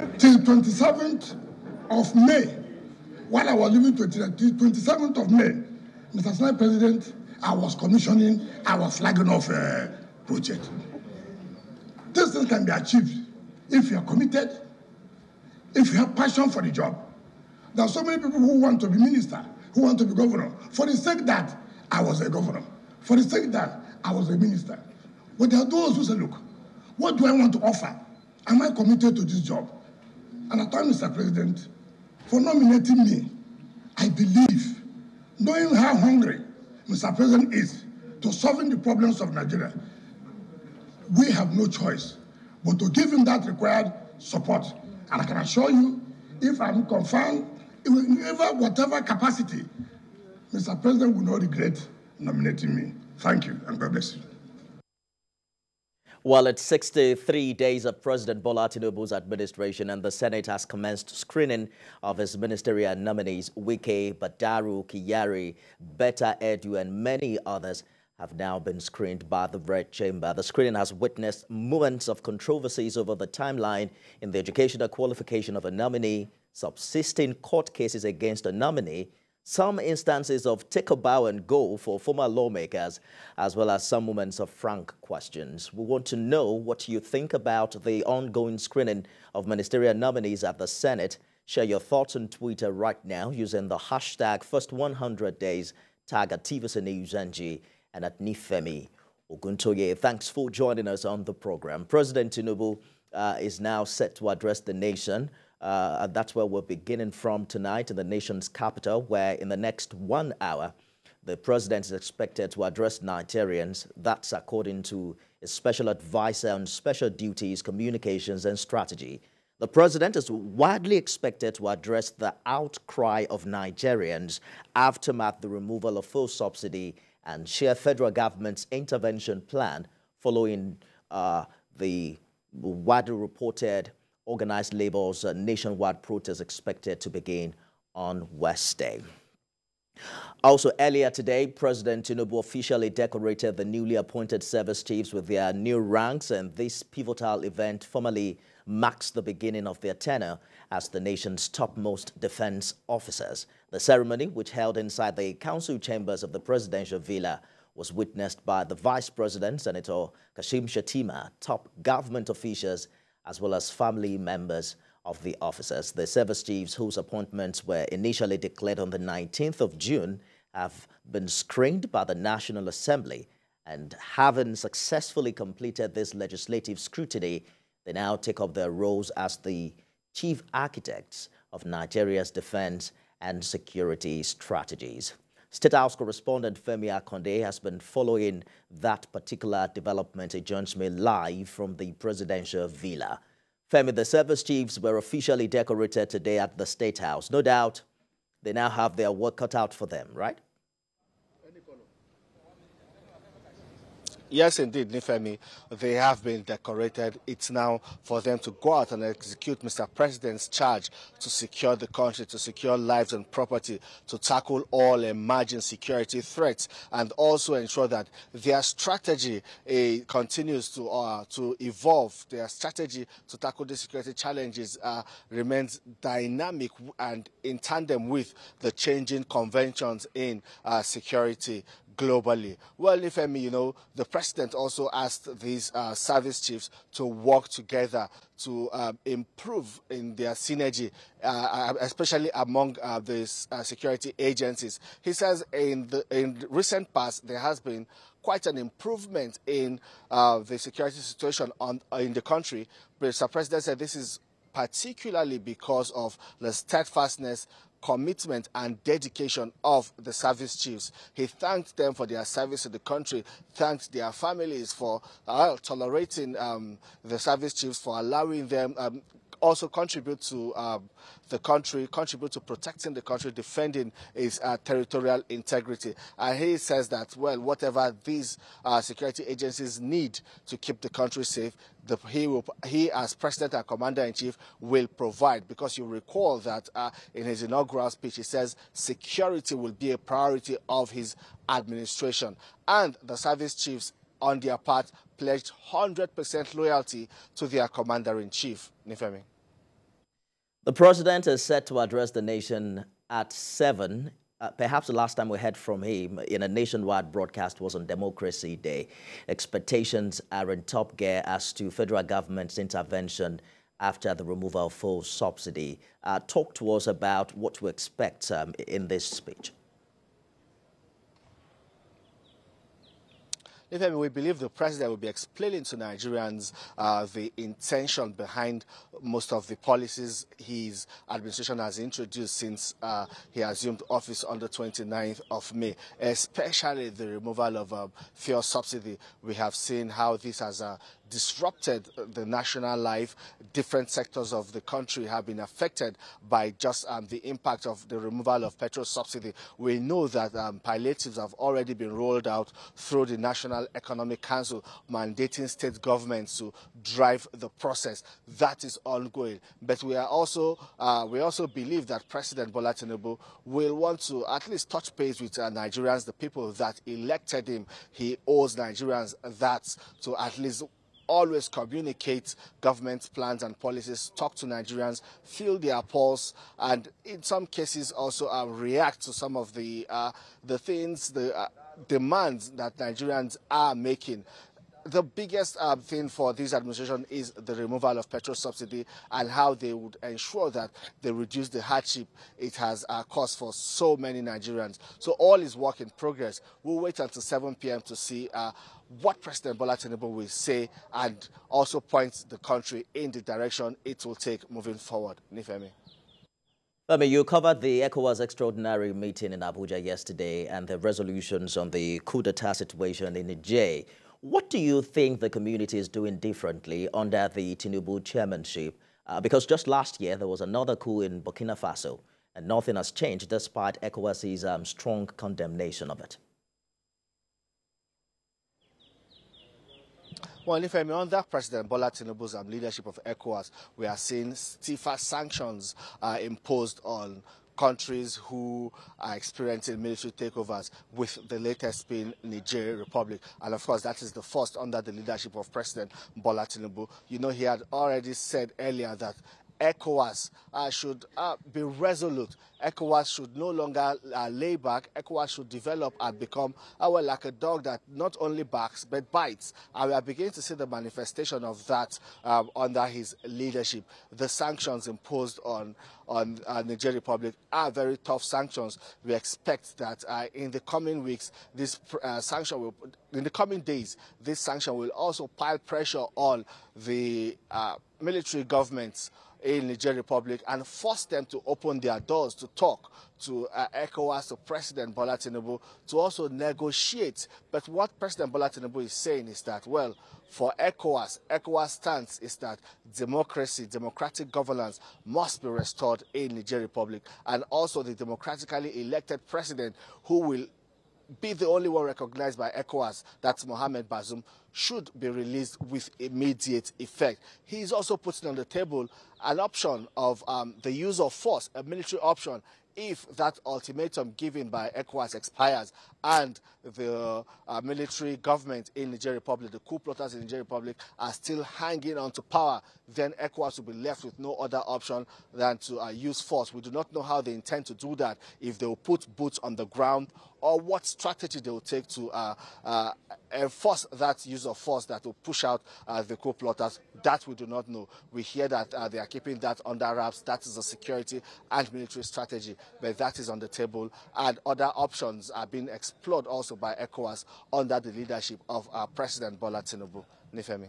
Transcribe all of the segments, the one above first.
till 27th of May, while I was living 20, 27th of May, Mr. Senate President, I was commissioning, I was flagging off a project. This thing can be achieved if you are committed, if you have passion for the job. There are so many people who want to be minister, who want to be governor, for the sake that I was a governor, for the sake that I was a minister. But there are those who say, look, what do I want to offer? Am I committed to this job? And I thank Mr. President for nominating me. I believe, knowing how hungry Mr. President is to solving the problems of Nigeria, we have no choice but to give him that required support. And I can assure you, if I'm confirmed, in whatever, whatever capacity, Mr. President will not regret nominating me. Thank you, and God bless you. Well, it's 63 days of President Bola Tinubu's administration and the Senate has commenced screening of his ministerial nominees, Wike, Badaru, Kyari, Beta Edu, and many others have now been screened by the Red Chamber. The screening has witnessed moments of controversies over the timeline in the educational qualification of a nominee, subsisting court cases against a nominee, some instances of take a bow and go for former lawmakers, as well as some moments of frank questions. We want to know what you think about the ongoing screening of ministerial nominees at the Senate. Share your thoughts on Twitter right now using the hashtag first100days, tag at TVC News NG and at Nifemi Oguntoye. Thanks for joining us on the program. President Tinubu uh, is now set to address the nation. Uh, that's where we're beginning from tonight in the nation's capital, where in the next one hour, the president is expected to address Nigerians. That's according to a special advisor on special duties, communications, and strategy. The president is widely expected to address the outcry of Nigerians aftermath the removal of full subsidy and share federal government's intervention plan following uh, the widely reported organized labor's uh, nationwide protest expected to begin on Wednesday. Also, earlier today, President Tinubu officially decorated the newly appointed service chiefs with their new ranks, and this pivotal event formally marks the beginning of their tenure as the nation's topmost defense officers. The ceremony, which held inside the council chambers of the presidential villa, was witnessed by the Vice President, Senator Kashim Shettima, top government officials, as well as family members of the officers. The service chiefs whose appointments were initially declared on the 19th of June have been screened by the National Assembly and having successfully completed this legislative scrutiny, they now take up their roles as the chief architects of Nigeria's defense and security strategies. State House correspondent Femi Akonde has been following that particular development. He joins me live from the presidential villa. Femi, the service chiefs were officially decorated today at the State House. No doubt they now have their work cut out for them, right? Yes, indeed, Nifemi. They have been decorated. It's now for them to go out and execute Mr. President's charge to secure the country, to secure lives and property, to tackle all emerging security threats, and also ensure that their strategy uh, continues to uh, to evolve. Their strategy to tackle the security challenges uh, remains dynamic and in tandem with the changing conventions in uh, security globally. Well, if I Ifemi, you know, the president also asked these uh, service chiefs to work together to uh, improve in their synergy, uh, uh especially among uh, the uh, security agencies. He says in the in recent past there has been quite an improvement in the security situation on, in the country. Mr. President said this is particularly because of the steadfastness commitment and dedication of the service chiefs. He thanked them for their service to the country, thanked their families for uh, tolerating um, the service chiefs, for allowing them um, also contribute to um, the country, contribute to protecting the country, defending its uh, territorial integrity. And he says that, well, whatever these uh, security agencies need to keep the country safe, the, he, will, he, as president and commander in chief, will provide. Because you recall that uh, in his inaugural speech, he says security will be a priority of his administration. And the service chiefs, on their part, pledged 100% loyalty to their commander in chief. Nifemi. The president is set to address the nation at 7. Uh, perhaps the last time we heard from him in a nationwide broadcast was on Democracy Day. Expectations are in top gear as to federal government's intervention after the removal of fuel subsidy. Uh, talk to us about what to expect um, in this speech. We believe the president will be explaining to Nigerians uh, the intention behind most of the policies his administration has introduced since uh, he assumed office on the 29th of May, especially the removal of um, fuel subsidy. We have seen how this has uh, disrupted the national life. Different sectors of the country have been affected by just um, the impact of the removal of petrol subsidy. We know that um, palliatives have already been rolled out through the National Economic Council, mandating state governments to drive the process. That is ongoing. But we are also uh, we also believe that President Bola Tinubu will want to at least touch base with uh, Nigerians, the people that elected him. He owes Nigerians that to at least always communicate government plans and policies, talk to Nigerians, feel their pulse, and in some cases also uh, react to some of the uh, the things, the uh, demands that Nigerians are making the biggest uh, thing for this administration is the removal of petrol subsidy and how they would ensure that they reduce the hardship it has uh, caused for so many Nigerians. So all is work in progress. We'll wait until 7 p.m. to see uh, what President Bola Tinubu will say and also point the country in the direction it will take moving forward. Nifemi. I mean, you covered the ECOWAS extraordinary meeting in Abuja yesterday and the resolutions on the coup d'etat situation in Niger. What do you think the community is doing differently under the Tinubu chairmanship? Uh, because just last year, there was another coup in Burkina Faso, and nothing has changed despite ECOWAS's um, strong condemnation of it. Well, if I'm under President Bola Tinubu's um, leadership of ECOWAS, we are seeing stiffer sanctions uh, imposed on countries who are experiencing military takeovers, with the latest being Niger Republic. And of course, that is the first under the leadership of President Bola Tinubu. You know, he had already said earlier that ECOWAS uh, should uh, be resolute. ECOWAS should no longer uh, lay back. ECOWAS should develop and become, uh, well, like a dog that not only barks but bites. And we are beginning to see the manifestation of that um, under his leadership. The sanctions imposed on on uh, Niger Republic are very tough sanctions. We expect that uh, in the coming weeks, this uh, sanction will, in the coming days, this sanction will also pile pressure on the uh, military governments in Niger Republic and force them to open their doors to talk to uh, ECOWAS, to President Bola Tinubu, to also negotiate. But what President Bola Tinubu is saying is that, well, for ECOWAS, ECOWAS stance is that democracy, democratic governance must be restored in Niger Republic, and also the democratically elected president who will be the only one recognized by ECOWAS, that's Mohamed Bazoum, should be released with immediate effect. He is also putting on the table an option of um, the use of force, a military option, if that ultimatum given by ECOWAS expires and the uh, military government in Niger Republic, the coup plotters in Niger Republic, are still hanging on to power, then ECOWAS will be left with no other option than to uh, use force. We do not know how they intend to do that, if they will put boots on the ground or what strategy they will take to uh, uh enforce that use of force that will push out uh, the coup plotters, That we do not know. We hear that uh, they are keeping that under wraps. That is a security and military strategy, but that is on the table. And other options are being explored also by ECOWAS under the leadership of uh, President Bola Tinubu. Nifemi.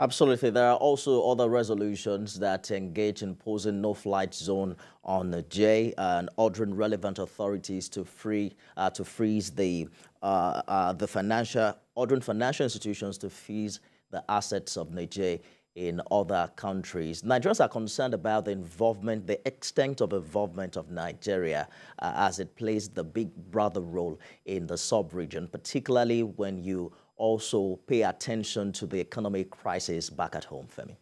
Absolutely. There are also other resolutions that engage in posing no-flight zone on the J and ordering relevant authorities to free uh, to freeze the uh, uh, the financial ordering financial institutions to freeze the assets of Niger in other countries. Nigerians are concerned about the involvement, the extent of involvement of Nigeria uh, as it plays the big brother role in the sub-region, particularly when you also pay attention to the economic crisis back at home, Femi?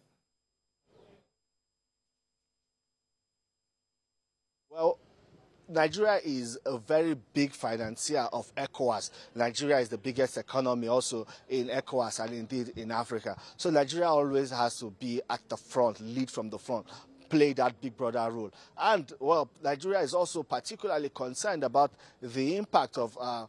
Well, Nigeria is a very big financier of ECOWAS. Nigeria is the biggest economy also in ECOWAS and indeed in Africa. So Nigeria always has to be at the front, lead from the front play that big brother role. And, well, Nigeria is also particularly concerned about the impact of uh,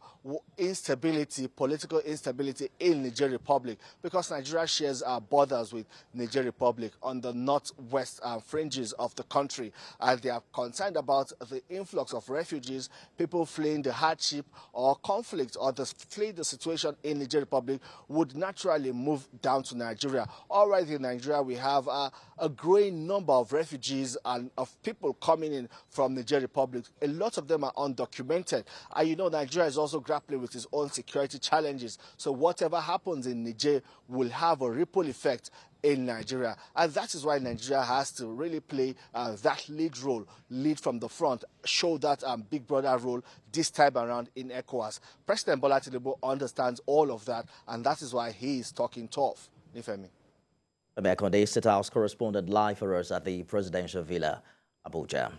instability, political instability in Niger Republic, because Nigeria shares uh, borders with Niger Republic on the northwest uh, fringes of the country. And they are concerned about the influx of refugees, people fleeing the hardship or conflict or the, flee the situation in Niger Republic would naturally move down to Nigeria. Already in Nigeria, we have uh, a growing number of refugees and of people coming in from the Niger Republic. A lot of them are undocumented. And you know, Nigeria is also grappling with its own security challenges. So whatever happens in Niger will have a ripple effect in Nigeria. And that is why Nigeria has to really play uh, that lead role, lead from the front, show that um, big brother role this time around in ECOWAS. President Bola Tinubu understands all of that, and that is why he is talking tough. Nifemi. Day State House correspondent live for us at the presidential villa, Abuja.